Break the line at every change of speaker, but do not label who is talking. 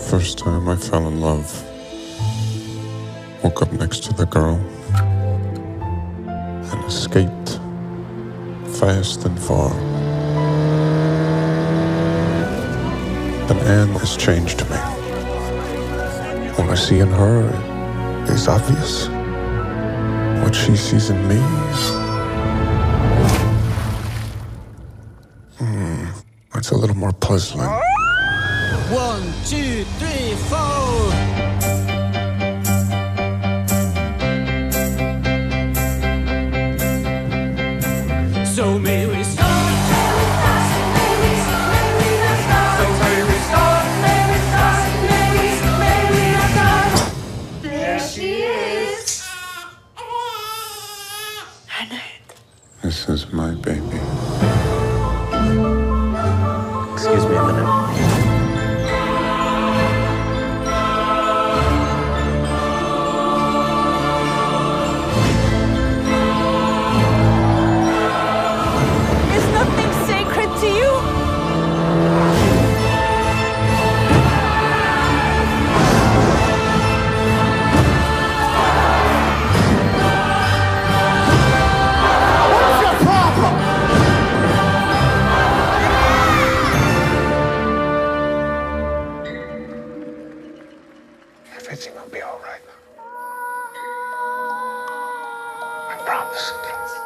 first time I fell in love. Woke up next to the girl and escaped fast and far. But Ann has changed me. What I see in her is obvious. What she sees in me, hmm, it's a little more puzzling.
One, two, three, four. So may we start.
May we start,
may we start, may
we start, may we start.
There she is. This is my baby.
Everything will be all right. I promise.